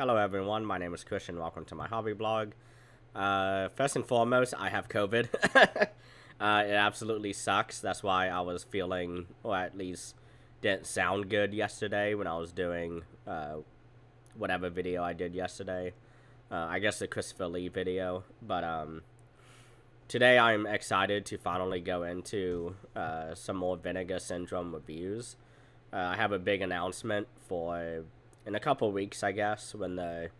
Hello everyone, my name is Christian. Welcome to my hobby blog. Uh, first and foremost, I have COVID. uh, it absolutely sucks. That's why I was feeling, or at least didn't sound good yesterday when I was doing uh, whatever video I did yesterday. Uh, I guess the Christopher Lee video. But um, today I'm excited to finally go into uh, some more Vinegar Syndrome reviews. Uh, I have a big announcement for in a couple weeks, I guess, when the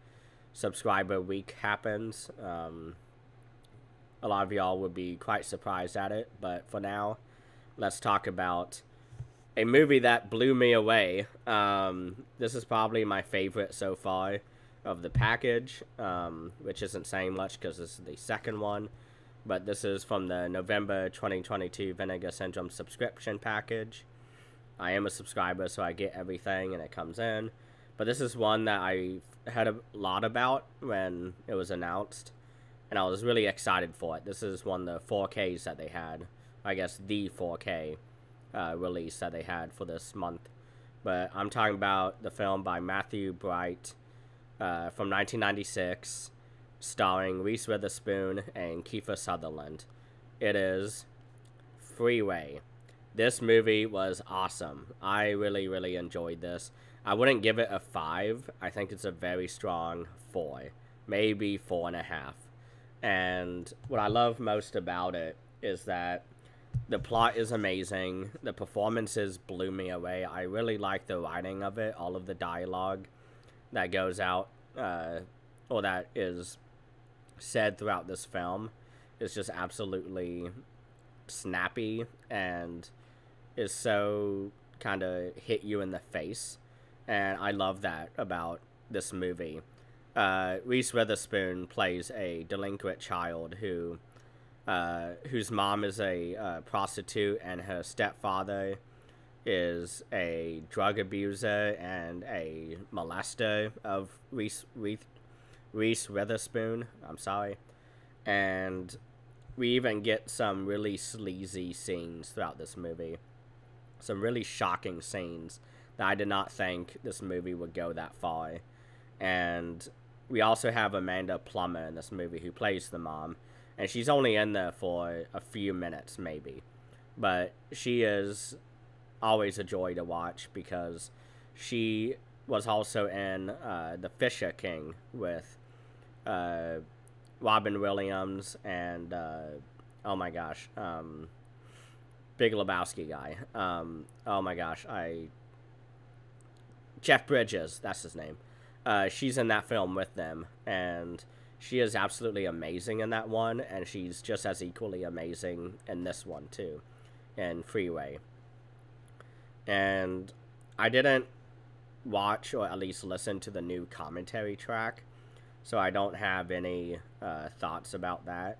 subscriber week happens. Um, a lot of y'all would be quite surprised at it, but for now, let's talk about a movie that blew me away. Um, this is probably my favorite so far of the package, um, which isn't saying much because this is the second one. But this is from the November 2022 Vinegar Syndrome subscription package. I am a subscriber, so I get everything and it comes in. But this is one that I heard a lot about when it was announced, and I was really excited for it. This is one of the 4Ks that they had. I guess the 4K uh, release that they had for this month. But I'm talking about the film by Matthew Bright uh, from 1996, starring Reese Witherspoon and Kiefer Sutherland. It is Freeway. This movie was awesome. I really, really enjoyed this. I wouldn't give it a five. I think it's a very strong four, maybe four and a half. And what I love most about it is that the plot is amazing. The performances blew me away. I really like the writing of it, all of the dialogue that goes out, uh, or that is said throughout this film is just absolutely snappy and is so kind of hit you in the face and I love that about this movie. Uh, Reese Witherspoon plays a delinquent child who, uh, whose mom is a uh, prostitute and her stepfather is a drug abuser and a molester of Reese, Reese, Reese Witherspoon. I'm sorry. And we even get some really sleazy scenes throughout this movie. Some really shocking scenes I did not think this movie would go that far. And we also have Amanda Plummer in this movie who plays the mom. And she's only in there for a few minutes, maybe. But she is always a joy to watch because she was also in uh, The Fisher King with uh, Robin Williams and, uh, oh my gosh, um, Big Lebowski guy. Um, oh my gosh, I Jeff Bridges, that's his name. Uh, she's in that film with them, and she is absolutely amazing in that one, and she's just as equally amazing in this one too, in Freeway. And I didn't watch or at least listen to the new commentary track, so I don't have any uh, thoughts about that.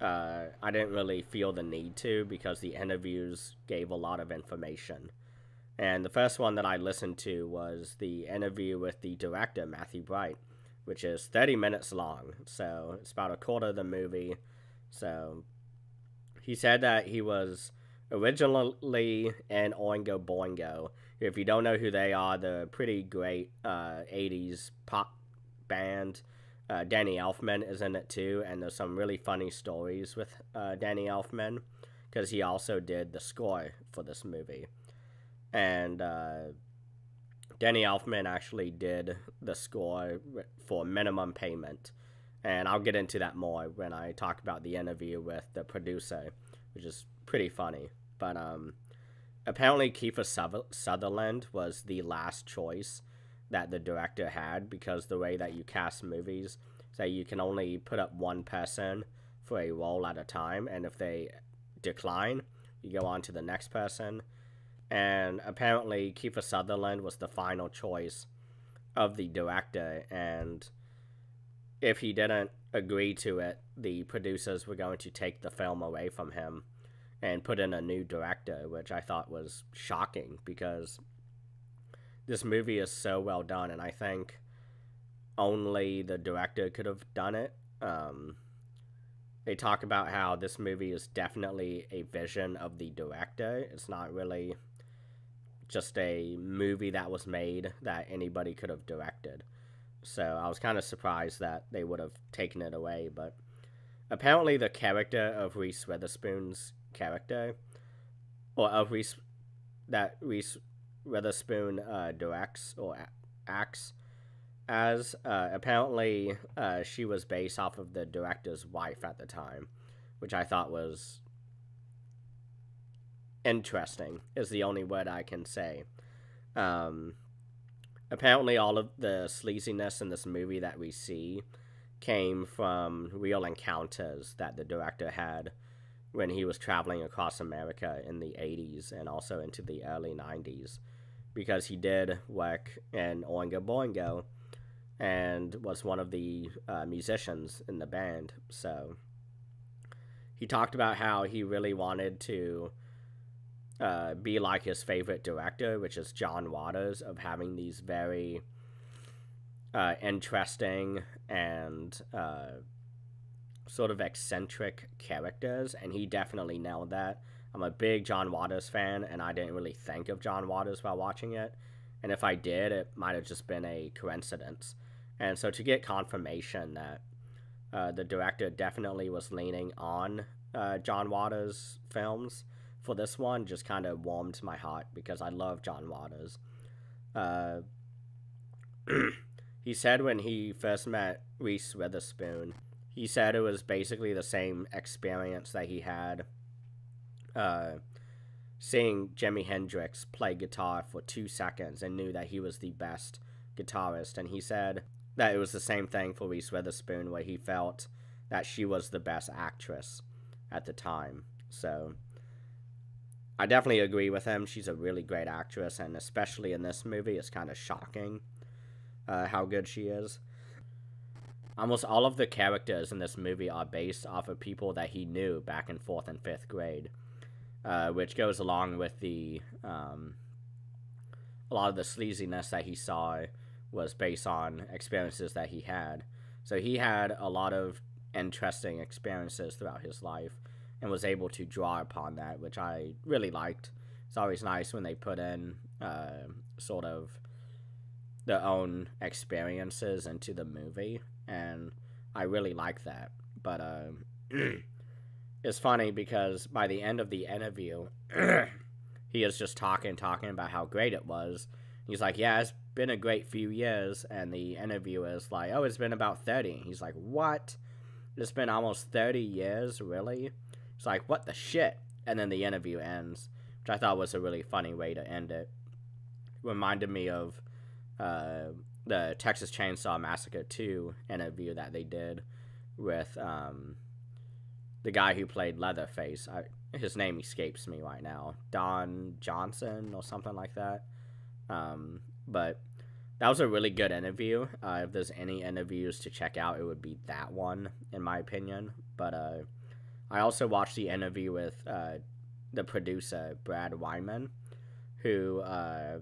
Uh, I didn't really feel the need to because the interviews gave a lot of information. And the first one that I listened to was the interview with the director, Matthew Bright, which is 30 minutes long. So it's about a quarter of the movie. So he said that he was originally in Oingo Boingo. If you don't know who they are, they're a pretty great uh, 80s pop band. Uh, Danny Elfman is in it too, and there's some really funny stories with uh, Danny Elfman because he also did the score for this movie and uh, Danny Elfman actually did the score for minimum payment. And I'll get into that more when I talk about the interview with the producer, which is pretty funny. But um, apparently, Kiefer Sutherland was the last choice that the director had because the way that you cast movies that you can only put up one person for a role at a time. And if they decline, you go on to the next person and apparently Kiefer Sutherland was the final choice of the director and if he didn't agree to it the producers were going to take the film away from him and put in a new director which I thought was shocking because this movie is so well done and I think only the director could have done it. Um, they talk about how this movie is definitely a vision of the director. It's not really just a movie that was made that anybody could have directed. So I was kind of surprised that they would have taken it away, but apparently the character of Reese Witherspoon's character, or of Reese, that Reese Witherspoon uh, directs or acts as, uh, apparently uh, she was based off of the director's wife at the time, which I thought was interesting, is the only word I can say. Um, apparently all of the sleaziness in this movie that we see came from real encounters that the director had when he was traveling across America in the 80s and also into the early 90s because he did work in Oingo Boingo and was one of the uh, musicians in the band. So he talked about how he really wanted to uh, be like his favorite director, which is John Waters, of having these very uh, interesting and uh, sort of eccentric characters, and he definitely nailed that. I'm a big John Waters fan, and I didn't really think of John Waters while watching it. And if I did, it might have just been a coincidence. And so to get confirmation that uh, the director definitely was leaning on uh, John Waters' films for this one just kind of warmed my heart because I love John Waters. Uh, he said when he first met Reese Witherspoon, he said it was basically the same experience that he had uh, seeing Jimi Hendrix play guitar for two seconds and knew that he was the best guitarist. And he said that it was the same thing for Reese Witherspoon, where he felt that she was the best actress at the time. So I definitely agree with him. She's a really great actress, and especially in this movie, it's kind of shocking uh, how good she is. Almost all of the characters in this movie are based off of people that he knew back in fourth and fifth grade, uh, which goes along with the um, a lot of the sleaziness that he saw was based on experiences that he had. So he had a lot of interesting experiences throughout his life and was able to draw upon that, which I really liked. It's always nice when they put in uh, sort of their own experiences into the movie, and I really like that. But uh, it's funny because by the end of the interview, he is just talking, talking about how great it was. He's like, "Yeah, it's been a great few years," and the interviewer is like, "Oh, it's been about 30. He's like, "What? It's been almost thirty years, really?" It's like, what the shit? And then the interview ends, which I thought was a really funny way to end it. Reminded me of uh, the Texas Chainsaw Massacre 2 interview that they did with um, the guy who played Leatherface. I, his name escapes me right now. Don Johnson or something like that. Um, but that was a really good interview. Uh, if there's any interviews to check out, it would be that one, in my opinion. But uh, I also watched the interview with uh, the producer Brad Wyman, who uh,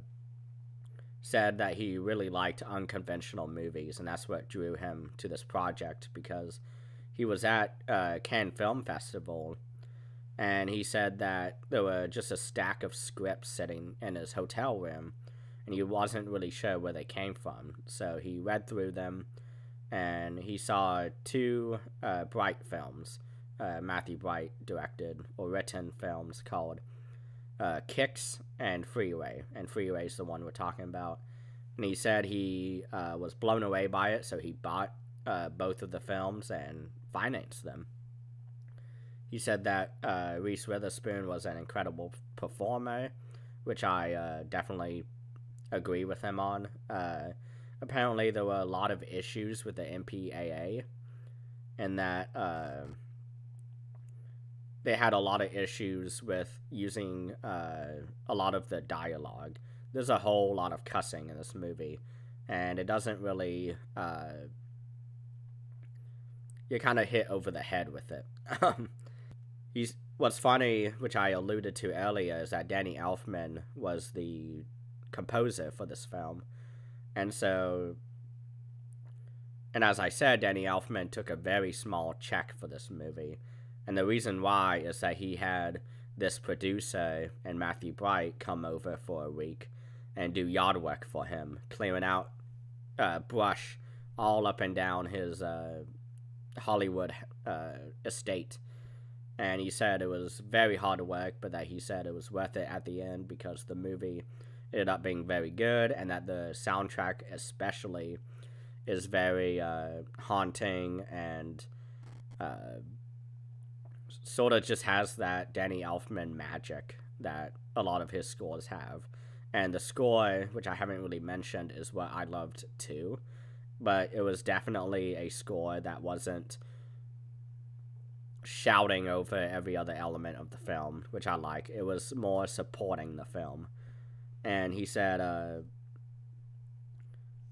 said that he really liked unconventional movies, and that's what drew him to this project because he was at uh, Cannes Film Festival, and he said that there were just a stack of scripts sitting in his hotel room, and he wasn't really sure where they came from. So he read through them, and he saw two uh, Bright films uh, Matthew Bright directed or written films called uh, Kicks and Freeway, and Freeway is the one we're talking about. And he said he uh, was blown away by it, so he bought uh, both of the films and financed them. He said that uh, Reese Witherspoon was an incredible performer, which I uh, definitely agree with him on. apparently, there were a lot of issues with the MPAA, and that they had a lot of issues with using uh, a lot of the dialogue. There's a whole lot of cussing in this movie, and it doesn't really. Uh, you kind of hit over the head with it. He's what's funny, which I alluded to earlier, is that Danny Elfman was the composer for this film, and so. And as I said, Danny Elfman took a very small check for this movie and the reason why is that he had this producer and Matthew Bright come over for a week and do yard work for him, clearing out uh, brush all up and down his uh, Hollywood uh, estate. And he said it was very hard work, but that he said it was worth it at the end because the movie ended up being very good, and that the soundtrack, especially, is very uh, haunting and uh, sort of just has that Danny Elfman magic that a lot of his scores have. And the score, which I haven't really mentioned, is what I loved too. But it was definitely a score that wasn't shouting over every other element of the film, which I like. It was more supporting the film. And he said uh,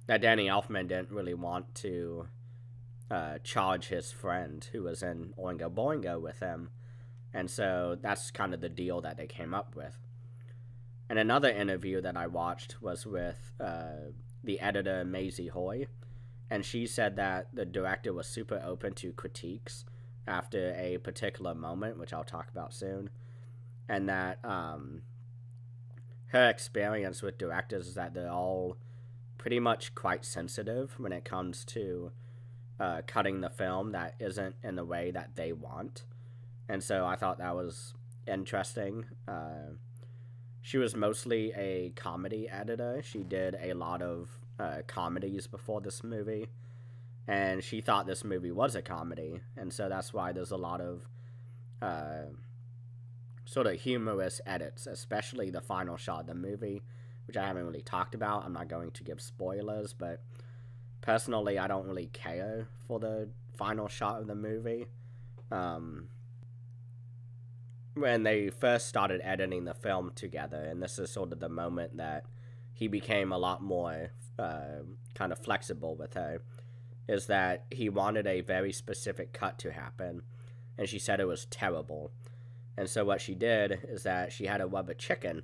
that Danny Elfman didn't really want to uh, charge his friend who was in Oingo Boingo with him. And so that's kind of the deal that they came up with. And another interview that I watched was with uh, the editor Maysie Hoy, and she said that the director was super open to critiques after a particular moment, which I'll talk about soon, and that um, her experience with directors is that they're all pretty much quite sensitive when it comes to uh, cutting the film that isn't in the way that they want. And so I thought that was interesting. Uh, she was mostly a comedy editor. She did a lot of uh, comedies before this movie, and she thought this movie was a comedy, and so that's why there's a lot of uh, sort of humorous edits, especially the final shot of the movie, which I haven't really talked about. I'm not going to give spoilers, but personally, I don't really care for the final shot of the movie. Um, when they first started editing the film together, and this is sort of the moment that he became a lot more uh, kind of flexible with her, is that he wanted a very specific cut to happen, and she said it was terrible. And so what she did is that she had a rubber chicken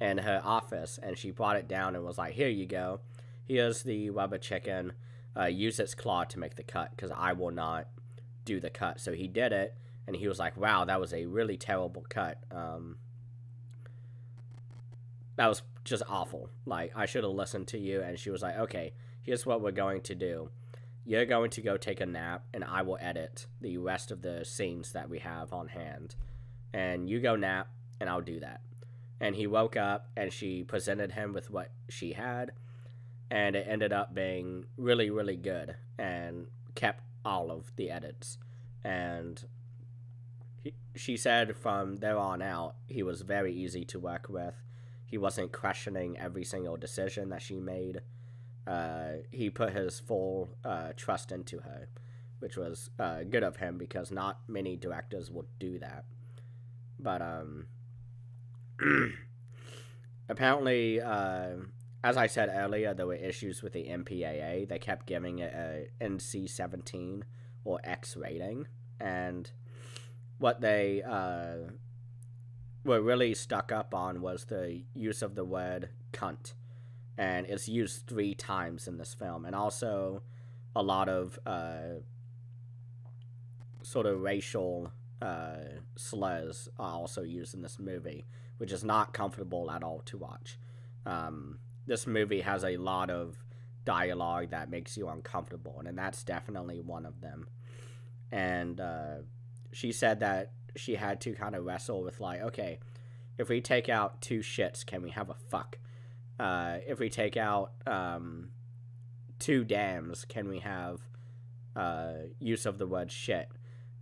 in her office, and she brought it down and was like, "Here you go, here's the rubber chicken. Uh, use its claw to make the cut, because I will not do the cut." So he did it and he was like, "Wow, that was a really terrible cut. Um, that was just awful. Like I should have listened to you." And she was like, "Okay, here's what we're going to do. You're going to go take a nap, and I will edit the rest of the scenes that we have on hand. And you go nap, and I'll do that." And he woke up, and she presented him with what she had, and it ended up being really, really good, and kept all of the edits. And she said from there on out, he was very easy to work with. He wasn't questioning every single decision that she made. Uh, he put his full uh, trust into her, which was uh, good of him because not many directors will do that. But um, apparently, uh, as I said earlier, there were issues with the MPAA. They kept giving it a NC 17 or X rating, and what they uh, were really stuck up on was the use of the word cunt. And it's used three times in this film. And also a lot of uh, sort of racial uh, slurs are also used in this movie, which is not comfortable at all to watch. Um, this movie has a lot of dialogue that makes you uncomfortable, and that's definitely one of them. And uh, she said that she had to kind of wrestle with like, okay, if we take out two shits, can we have a fuck? Uh, if we take out um, two damns, can we have uh, use of the word shit?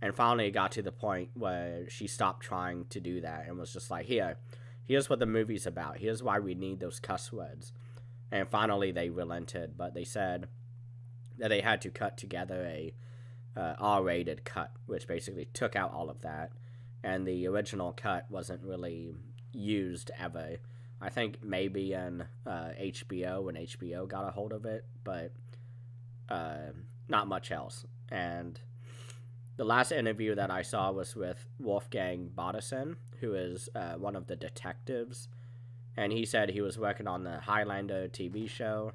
And finally, it got to the point where she stopped trying to do that and was just like, here, here's what the movie's about. Here's why we need those cuss words. And finally, they relented, but they said that they had to cut together a uh, R-rated cut, which basically took out all of that, and the original cut wasn't really used ever. I think maybe in uh, HBO when HBO got a hold of it, but uh, not much else. And the last interview that I saw was with Wolfgang Bodison, who is uh, one of the detectives, and he said he was working on the Highlander TV show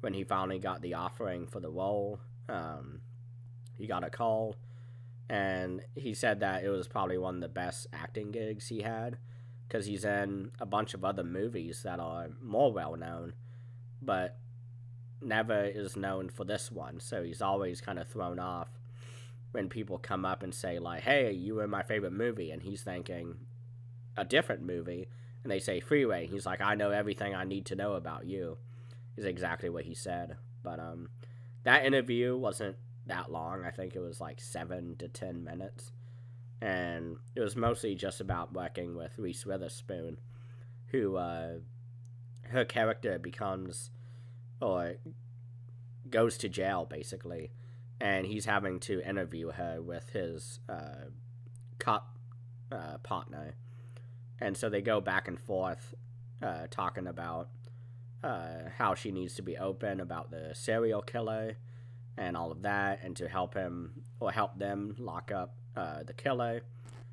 when he finally got the offering for the role. Um, he got a call and he said that it was probably one of the best acting gigs he had because he's in a bunch of other movies that are more well known but never is known for this one, so he's always kind of thrown off when people come up and say like, "Hey, you were in my favorite movie," and he's thinking a different movie, and they say Freeway. He's like, "I know everything I need to know about you," is exactly what he said. But um, that interview wasn't that long. I think it was like seven to ten minutes, and it was mostly just about working with Reese Witherspoon, who uh, her character becomes or goes to jail basically, and he's having to interview her with his uh, cop uh, partner, and so they go back and forth uh, talking about uh, how she needs to be open about the serial killer and all of that, and to help him or help them lock up uh, the killer.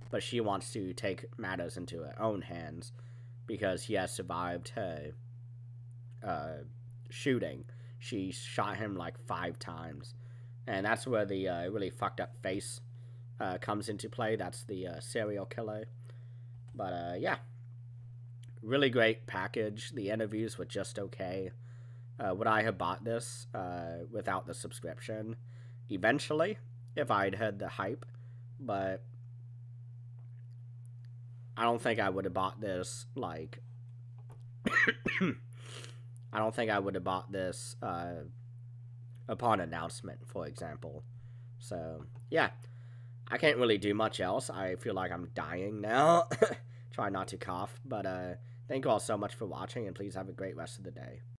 But she wants to take matters into her own hands because he has survived her uh, shooting. She shot him like five times, and that's where the uh, really fucked up face uh, comes into play. That's the uh, serial killer. But uh, yeah, really great package. The interviews were just okay. Uh, would I have bought this uh, without the subscription? Eventually, if I'd heard the hype, but I don't think I would have bought this like. I don't think I would have bought this uh, upon announcement, for example. So yeah, I can't really do much else. I feel like I'm dying now. Try not to cough, but uh, thank you all so much for watching, and please have a great rest of the day.